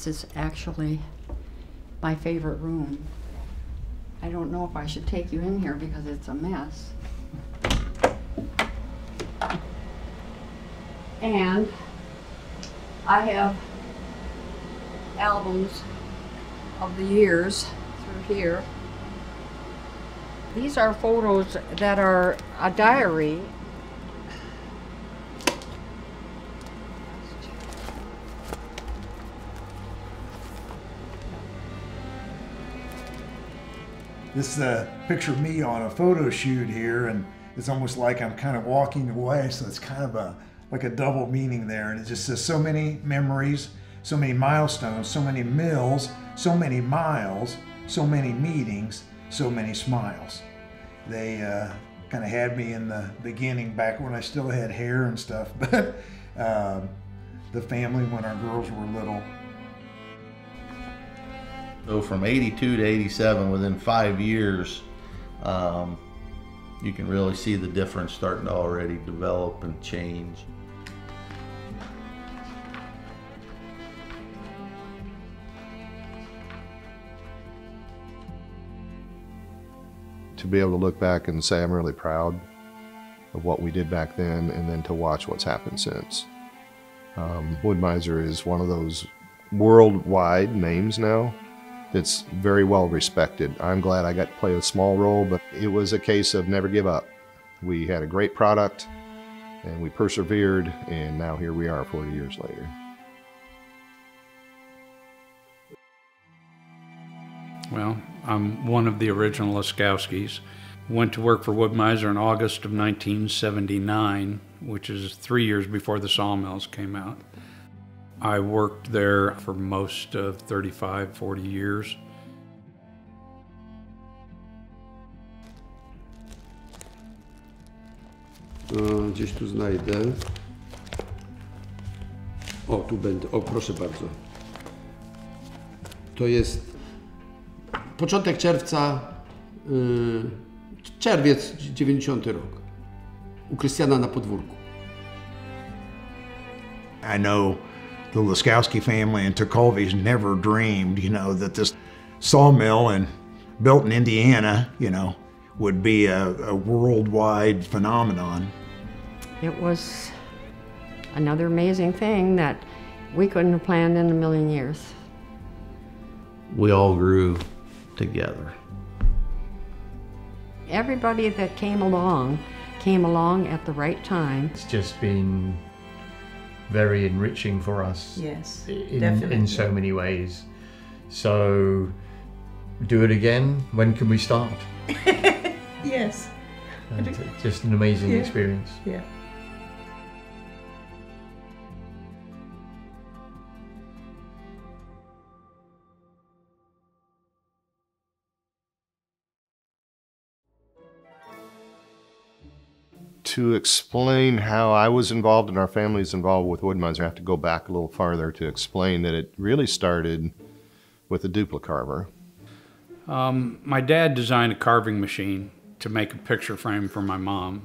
This is actually my favorite room. I don't know if I should take you in here because it's a mess. And I have albums of the years through here. These are photos that are a diary. This is a picture of me on a photo shoot here, and it's almost like I'm kind of walking away, so it's kind of a like a double meaning there. And it just says so many memories, so many milestones, so many mills, so many miles, so many meetings, so many smiles. They uh, kind of had me in the beginning back when I still had hair and stuff, but uh, the family when our girls were little. So from 82 to 87, within five years, um, you can really see the difference starting to already develop and change. to be able to look back and say I'm really proud of what we did back then and then to watch what's happened since. Um, Wood-Mizer is one of those worldwide names now that's very well respected. I'm glad I got to play a small role, but it was a case of never give up. We had a great product and we persevered and now here we are 40 years later. Well, I'm one of the original Laskowskis. Went to work for Wood-Mizer in August of 1979, which is three years before the sawmills came out. I worked there for most of 35, 40 years. Gdzieś tu znajdę. O, tu będę. O, proszę bardzo. To jest początek czerwca, y, czerwiec 90 rok. U Krystiana na podwórku. I know the Laskowski family and Tekulves never dreamed, you know, that this sawmill and built in Indiana, you know, would be a, a worldwide phenomenon. It was another amazing thing that we couldn't have planned in a million years. We all grew together. Everybody that came along came along at the right time. It's just been very enriching for us. Yes, in, definitely. in so many ways. So, do it again. When can we start? Yes, And just an amazing Yeah. experience. yeah. To explain how I was involved and our family's involved with Wood-Mizer, I have to go back a little farther to explain that it really started with the Duplicarver. Um, my dad designed a carving machine to make a picture frame for my mom.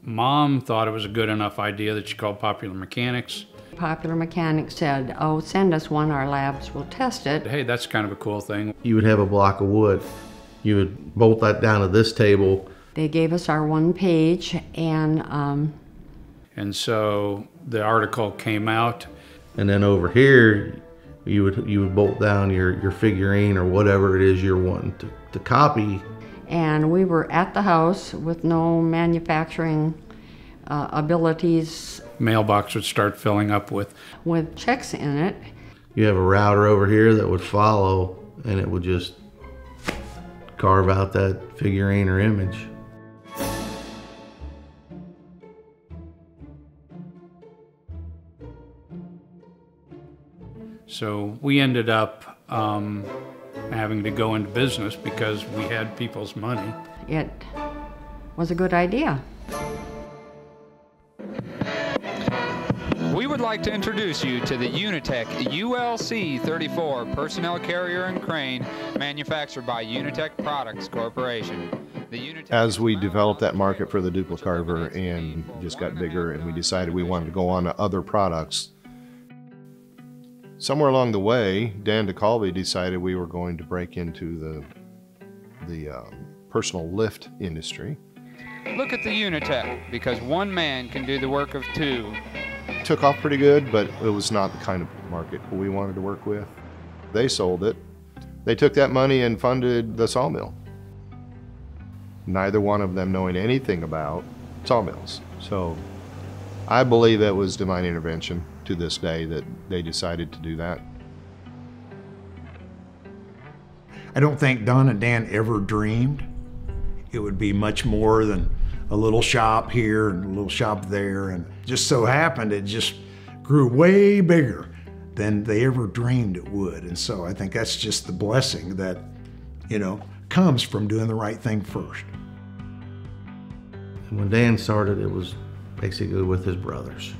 Mom thought it was a good enough idea that she called Popular Mechanics. Popular Mechanics said, oh, send us one, our labs will test it. Hey, that's kind of a cool thing. You would have a block of wood. You would bolt that down to this table. They gave us our one page and um, And so the article came out. And then over here, you would you would bolt down your, your figurine or whatever it is you're wanting to, to copy. and we were at the house with no manufacturing uh, abilities Mailbox would start filling up with with checks in it. You have a router over here that would follow and it would just carve out that figurine or image. So we ended up um, having to go into business because we had people's money. It was a good idea. We would like to introduce you to the Unitech ULC 34 personnel carrier and crane manufactured by Unitech Products Corporation. The Unitech As we developed that market for the Duplicarver and just got bigger and we decided we wanted to go on to other products, Somewhere along the way, Dan Tekulve decided we were going to break into the the um, personal lift industry. Look at the Unitech, because one man can do the work of two. Took off pretty good, but it was not the kind of market we wanted to work with. They sold it. They took that money and funded the sawmill. Neither one of them knowing anything about sawmills. So I believe it was divine intervention to this day that they decided to do that. I don't think Don and Dan ever dreamed it would be much more than a little shop here and a little shop there. And just so happened it just grew way bigger than they ever dreamed it would. And so I think that's just the blessing that, you know, comes from doing the right thing first. When Dan started, it was basically with his brothers.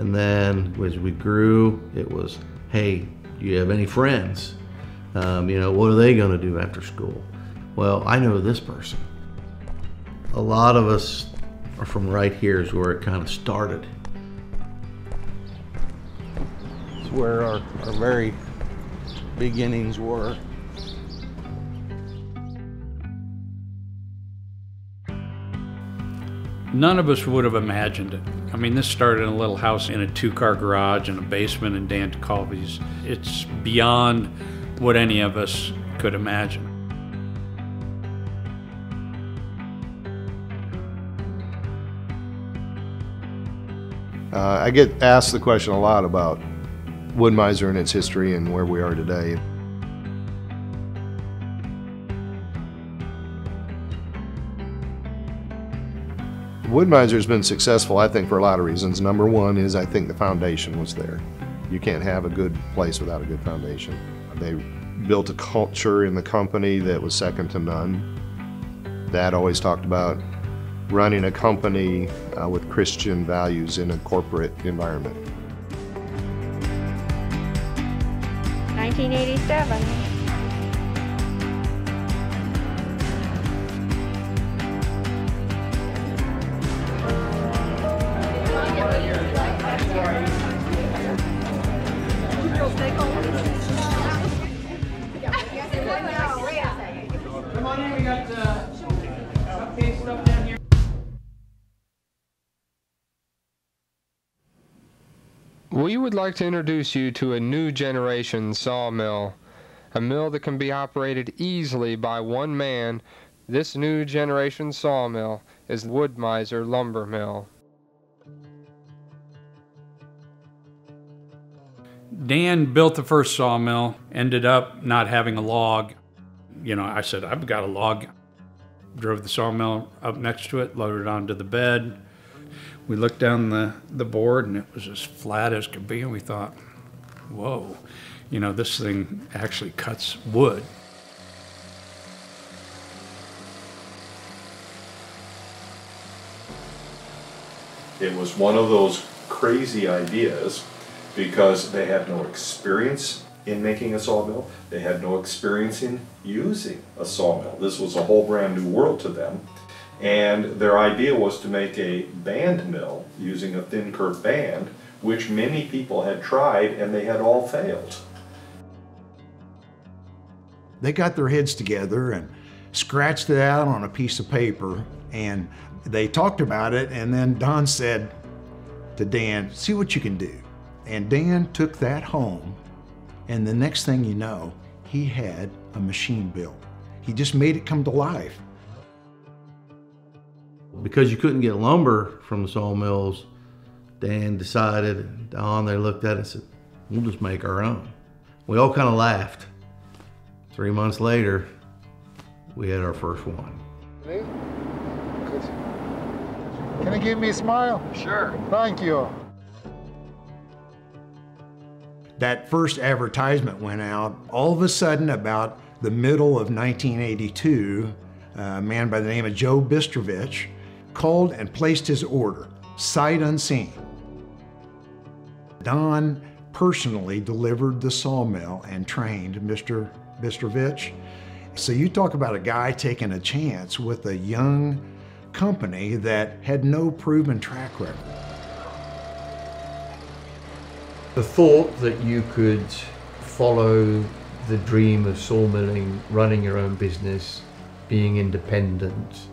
And then as we grew, it was, hey, do you have any friends? Um, you know, what are they going to do after school? Well, I know this person. A lot of us are from right here is where it kind of started. It's where our, our very beginnings were. None of us would have imagined it. I mean, this started in a little house in a two car garage in a basement in Dan Tekulve's. It's beyond what any of us could imagine. Uh, I get asked the question a lot about Wood-Mizer and its history and where we are today. Wood-Mizer has been successful, I think, for a lot of reasons. Number one is I think the foundation was there. You can't have a good place without a good foundation. They built a culture in the company that was second to none. Dad always talked about running a company uh, with Christian values in a corporate environment. 1987. We. We would like to introduce you to a new generation sawmill, a mill that can be operated easily by one man. This new generation sawmill is Wood-Mizer Lumber Mill. Dan built the first sawmill, ended up not having a log. You know, I said, I've got a log. Drove the sawmill up next to it, loaded it onto the bed. We looked down the, the board and it was as flat as could be, and we thought, whoa, you know, this thing actually cuts wood. It was one of those crazy ideas because they had no experience in making a sawmill. They had no experience in using a sawmill. This was a whole brand new world to them. And their idea was to make a band mill using a thin kerf band, which many people had tried and they had all failed. They got their heads together and scratched it out on a piece of paper and they talked about it and then Don said to Dan, see what you can do. And Dan took that home and the next thing you know, he had a machine built. He just made it come to life. Because you couldn't get lumber from the sawmills, Dan decided, Don, they looked at it and said, we'll just make our own. We all kind of laughed. Three months later, we had our first one. Can you give me a smile? Sure. Thank you. That first advertisement went out. All of a sudden, about the middle of 1982, uh, a man by the name of Joe Bistrovich called and placed his order, sight unseen. Don personally delivered the sawmill and trained Mr. Bistrovich. So you talk about a guy taking a chance with a young company that had no proven track record. The thought that you could follow the dream of sawmilling, running your own business, being independent,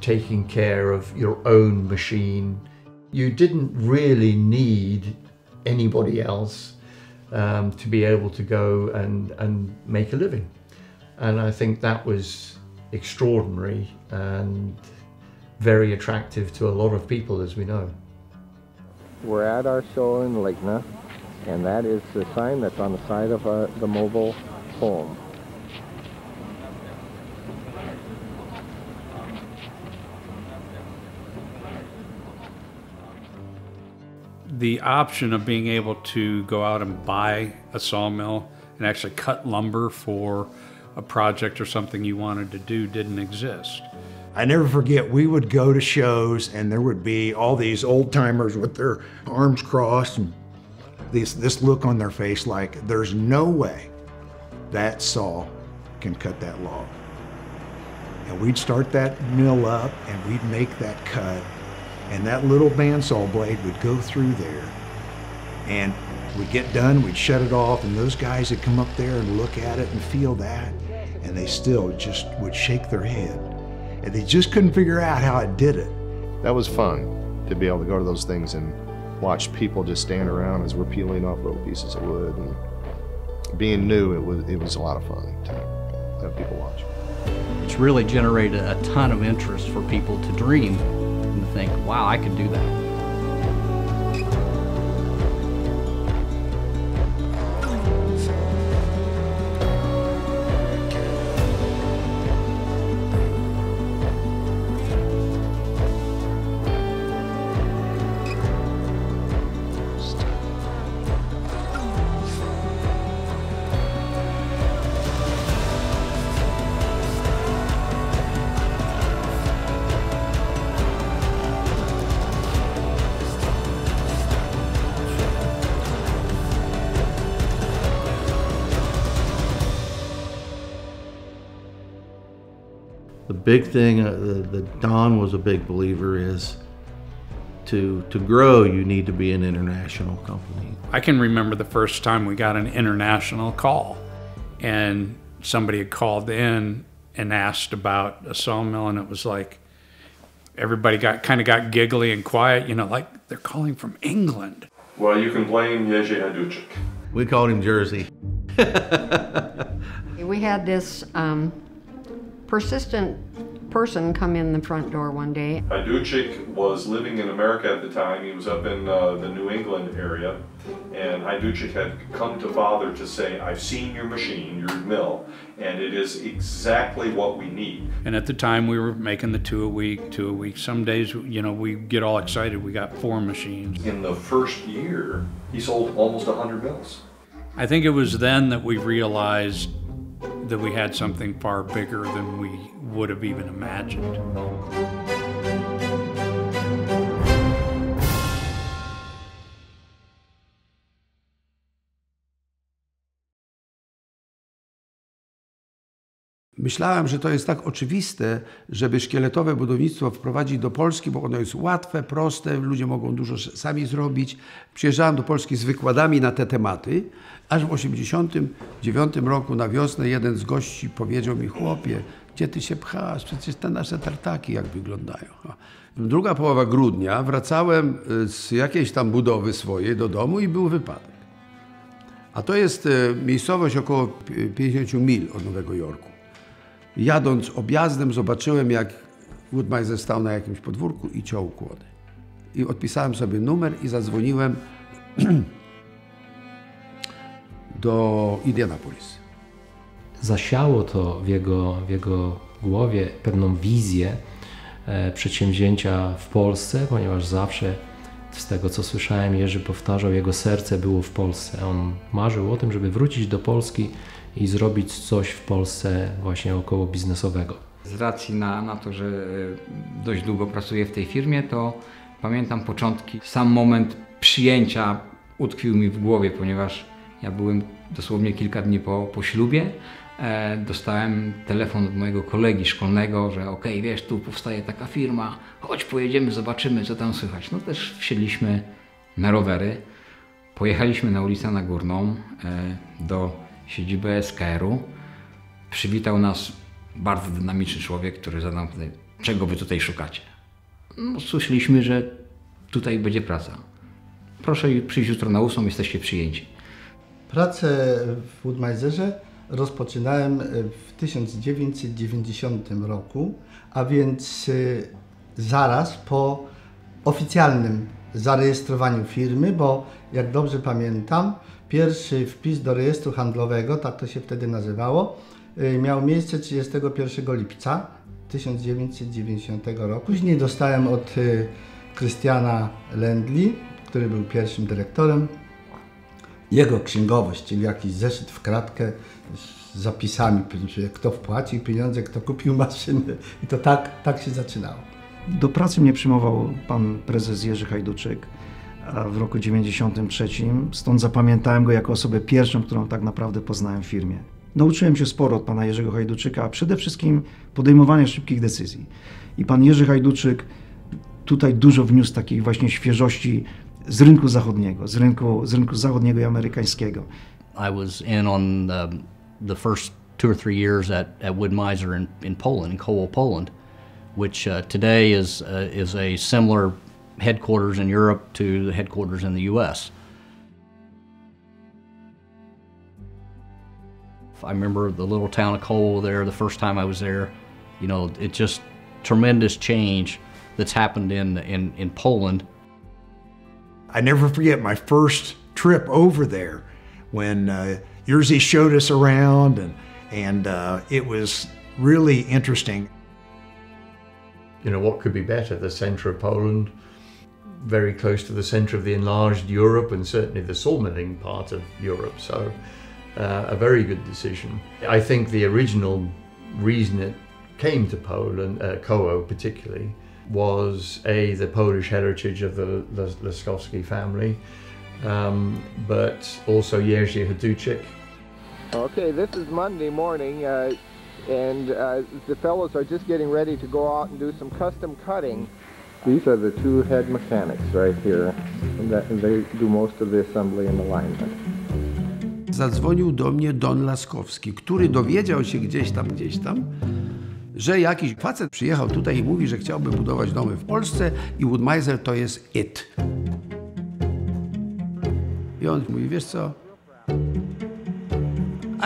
taking care of your own machine, you didn't really need anybody else um, to be able to go and, and make a living. And I think that was extraordinary and very attractive to a lot of people, as we know. We're at our show in Ligna, and that is the sign that's on the side of uh, the mobile home. The option of being able to go out and buy a sawmill and actually cut lumber for a project or something you wanted to do didn't exist. I never forget, we would go to shows and there would be all these old timers with their arms crossed and this, this look on their face like there's no way that saw can cut that log. And we'd start that mill up and we'd make that cut. And that little bandsaw blade would go through there. And we'd get done, we'd shut it off and those guys would come up there and look at it and feel that. And they still just would shake their head and they just couldn't figure out how it did it. That was fun to be able to go to those things and watch people just stand around as we're peeling off little pieces of wood and being new it was it was a lot of fun to have people watch. It's really generated a ton of interest for people to dream and to think, wow, I could do that. The big thing uh, that Don was a big believer is to to grow you need to be an international company. I can remember the first time we got an international call and somebody had called in and asked about a sawmill and it was like everybody got kind of got giggly and quiet, you know, like they're calling from England. Well, you can blame Jerzy Hajduczyk. We called him Jersey. We had this um, persistent person come in the front door one day. Hajduczyk was living in America at the time. He was up in uh, the New England area. And Hajduczyk had come to Father to say, I've seen your machine, your mill, and it is exactly what we need. And at the time we were making the two a week, two a week. Some days, you know, we get all excited. We got four machines. In the first year, he sold almost 100 mills. I think it was then that we realized that we had something far bigger than we would have even imagined. Myślałem, że to jest tak oczywiste, żeby szkieletowe budownictwo wprowadzić do Polski, bo ono jest łatwe, proste, ludzie mogą dużo sami zrobić. Przyjeżdżałem do Polski z wykładami na te tematy, aż w 1989 roku na wiosnę jeden z gości powiedział mi, chłopie, gdzie ty się pchasz? Przecież te nasze tartaki jak wyglądają. Druga połowa grudnia wracałem z jakiejś tam budowy swojej do domu i był wypadek. A to jest miejscowość około 50 mil od Nowego Jorku. Jadąc objazdem zobaczyłem, jak Woodmeister stał na jakimś podwórku i ciął kłody. I odpisałem sobie numer i zadzwoniłem do Indianapolis. Zasiało to w jego, w jego głowie pewną wizję e, przedsięwzięcia w Polsce, ponieważ zawsze z tego co słyszałem, Jerzy powtarzał, jego serce było w Polsce. On marzył o tym, żeby wrócić do Polski i zrobić coś w Polsce właśnie około biznesowego. Z racji na, na to, że e, dość długo pracuję w tej firmie, to pamiętam początki. Sam moment przyjęcia utkwił mi w głowie, ponieważ ja byłem dosłownie kilka dni po, po ślubie. E, dostałem telefon od mojego kolegi szkolnego, że okej, okay, wiesz, tu powstaje taka firma, chodź pojedziemy, zobaczymy, co tam słychać. No też wsiedliśmy na rowery. Pojechaliśmy na ulicę Nagórną e, do siedziby SKR-u. Przywitał nas bardzo dynamiczny człowiek, który zadał czego wy tutaj szukacie? No, słyszeliśmy, że tutaj będzie praca. Proszę przyjść jutro na ósmą, jesteście przyjęci. Pracę w Woodmiserze rozpoczynałem w 1990 roku, a więc y, zaraz po oficjalnym zarejestrowaniu firmy, bo jak dobrze pamiętam, pierwszy wpis do rejestru handlowego, tak to się wtedy nazywało, y, miał miejsce 31 lipca 1990 roku. Później dostałem od y, Krystiana Lendli, który był pierwszym dyrektorem, jego księgowość, czyli jakiś zeszyt w kratkę z zapisami, kto wpłacił pieniądze, kto kupił maszynę i to tak, tak się zaczynało. Do pracy mnie przyjmował pan prezes Jerzy Hajduczyk w roku 93, stąd zapamiętałem go jako osobę pierwszą, którą tak naprawdę poznałem w firmie. Nauczyłem się sporo od pana Jerzego Hajduczyka, a przede wszystkim podejmowania szybkich decyzji. I pan Jerzy Hajduczyk tutaj dużo wniósł takiej właśnie świeżości z rynku zachodniego, z rynku, z rynku zachodniego i amerykańskiego. I was in on um, the first two or three years at, at in, in Poland, in Kowal, Poland, which uh, today is, uh, is a similar headquarters in Europe to the headquarters in the U.S. I remember the little town of Cole there the first time I was there. You know, it just tremendous change that's happened in, in, in Poland. I never forget my first trip over there when uh, Jerzy showed us around, and, and uh, it was really interesting. You know, what could be better? The centre of Poland, very close to the centre of the enlarged Europe and certainly the sawmilling part of Europe. So, uh, a very good decision. I think the original reason it came to Poland, uh, Koło particularly, was A, the Polish heritage of the Laskowski family, um, but also Jerzy Hajduczyk. Okay, this is Monday morning, uh, and uh, the fellows are just getting ready to go out and do some custom cutting. These are the two head mechanics right here, they do most of the assembly and alignment. Zadzwonił do mnie Don Laskowski, który dowiedział się gdzieś tam, gdzieś tam, że jakiś facet przyjechał tutaj i mówi, że chciałby budować domy w Polsce i Woodmiser to jest it. I on mówi, wiesz co,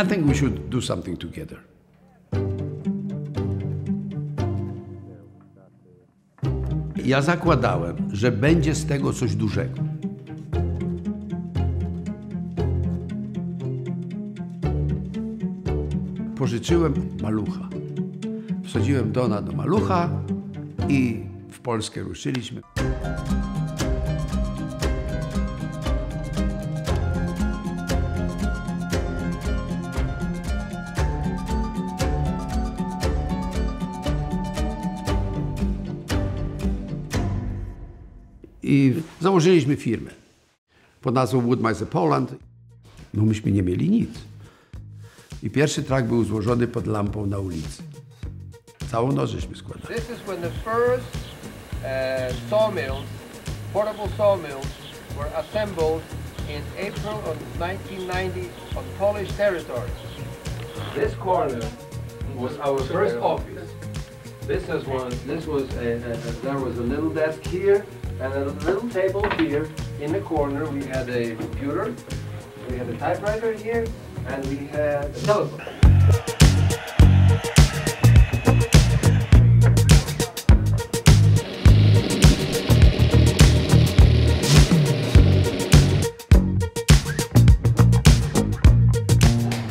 I think we should do something together. Ja zakładałem, że będzie z tego coś dużego. Pożyczyłem malucha. Wsadziłem Dona do malucha i w Polskę ruszyliśmy. I założyliśmy firmę pod nazwą Woodmiser Poland. No myśmy nie mieli nic. I pierwszy trak był złożony pod lampą na ulicy. Całą noc żeśmy składali. This is when the first uh, sawmills, portable sawmills, were assembled in April of 1990 on Polish territory. This corner was our first office. This is one. This was a, a, a, there was a little desk here and a little table here. In the corner, we had a computer, we had a typewriter here, and we had a telephone.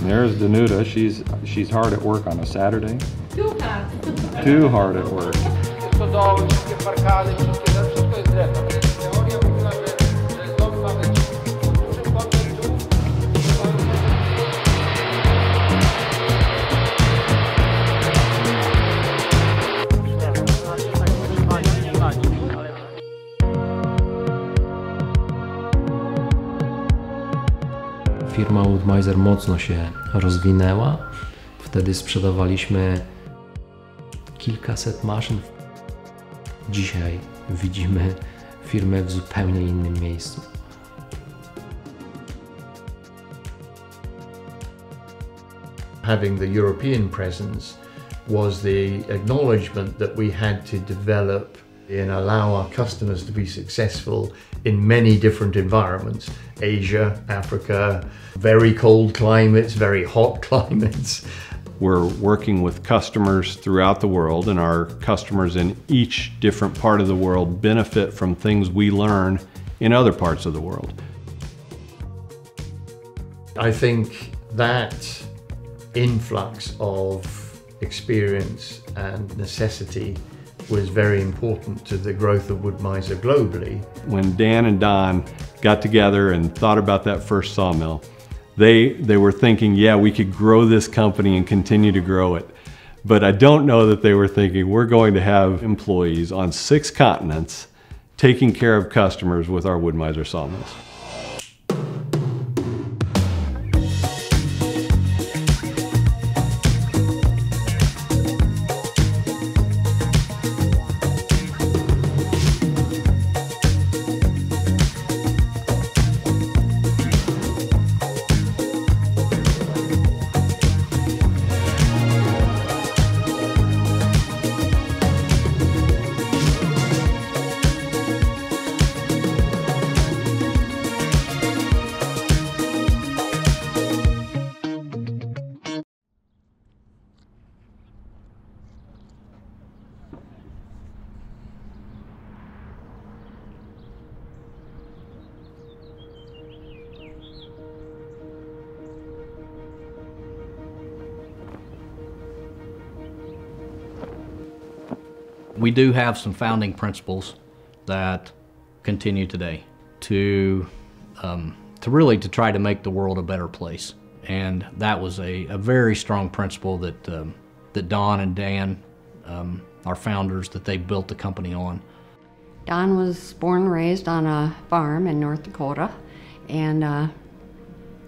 There's Danuta. She's she's hard at work on a Saturday. Too hard. Too hard at work. Firma Woodmiser mocno się rozwinęła. Wtedy sprzedawaliśmy kilkaset maszyn. Dzisiaj widzimy firmę w zupełnie innym miejscu. Having the European presence was the acknowledgement that we had to develop and allow our customers to be successful in many different environments Asia, Africa, very cold climates, very hot climates. We're working with customers throughout the world, and our customers in each different part of the world benefit from things we learn in other parts of the world. I think that influx of experience and necessity was very important to the growth of Wood-Mizer globally. When Dan and Don got together and thought about that first sawmill, they, they were thinking, yeah, we could grow this company and continue to grow it. But I don't know that they were thinking we're going to have employees on six continents taking care of customers with our Wood-Mizer sawmills. We do have some founding principles that continue today to, um, to really to try to make the world a better place. And that was a, a very strong principle that, um, that Don and Dan, um, our founders, that they built the company on. Don was born and raised on a farm in North Dakota, and uh,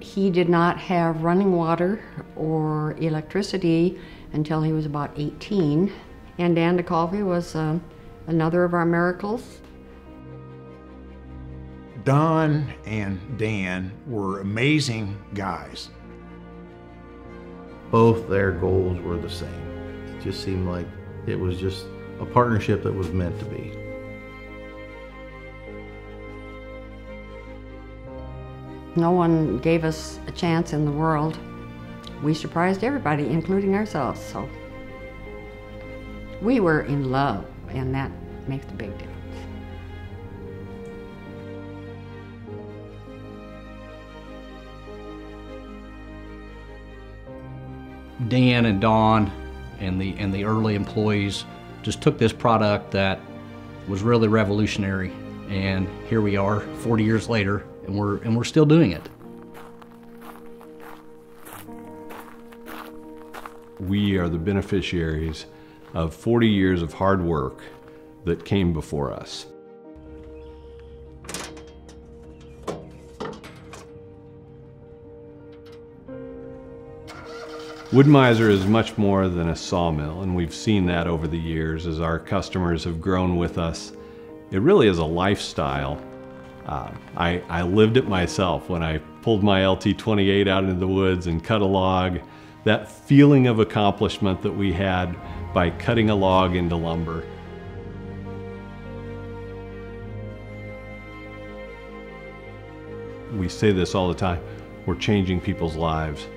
he did not have running water or electricity until he was about 18. And Dan Tekulve was uh, another of our miracles. Don and Dan were amazing guys. Both their goals were the same. It just seemed like it was just a partnership that was meant to be. No one gave us a chance in the world. We surprised everybody, including ourselves, so we were in love, and that makes a big difference. Dan and Don and the and the early employees just took this product that was really revolutionary and here we are 40 years later and we're and we're still doing it. We are the beneficiaries of 40 years of hard work that came before us. Wood-Mizer is much more than a sawmill, and we've seen that over the years as our customers have grown with us. It really is a lifestyle. Uh, I, I lived it myself when I pulled my LT28 out into the woods and cut a log. That feeling of accomplishment that we had by cutting a log into lumber. We say this all the time, we're changing people's lives.